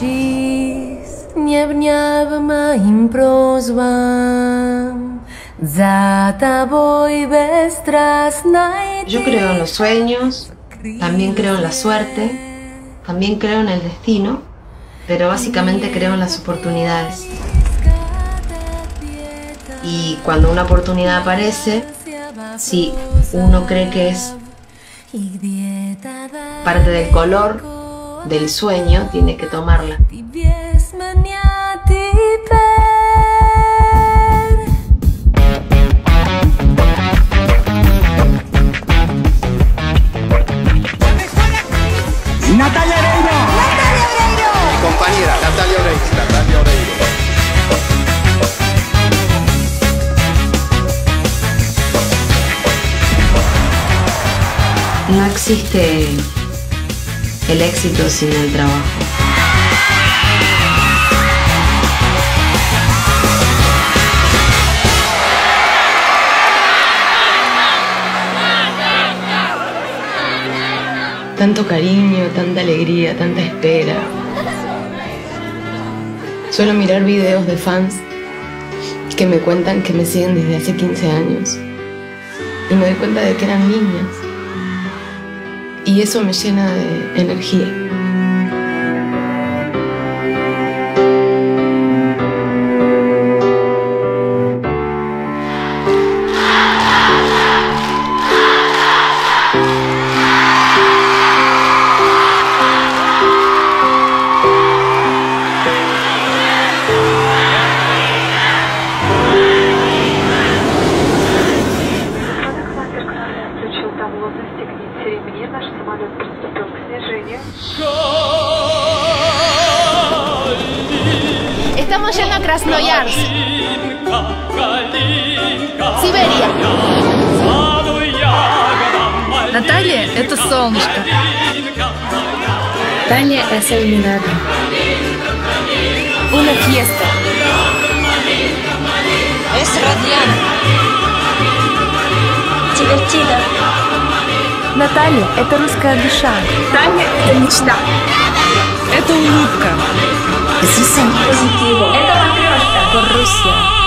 wsi nie wniawa moim prozwam. Za тобой безстрастной Yo creo en los sueños, también creo en la suerte, también creo en el destino, pero básicamente creo en las oportunidades. Y cuando una oportunidad aparece, si uno cree que es parte del color del sueño tiene que tomarla. Natalia Oreiro. Natalia Oreiro. Mi compañera Natalia Oreiro. Natalia Oreiro. No existe el éxito sin el trabajo. Tanto cariño, tanta alegría, tanta espera. Suelo mirar videos de fans que me cuentan que me siguen desde hace 15 años. Y me doy cuenta de que eran niñas. Y eso me llena de energía. идет поступок снижения. Estamos yendo a Krasnoyarsk. Сибирия. Наталья – это солнышко. Таня – это Эльминада. Una fiesta. Es radiante. Divertida. Наталья – это русская душа. Таня – это мечта. Это улыбка. Здесь они позитива. Это матрешка. Руссия.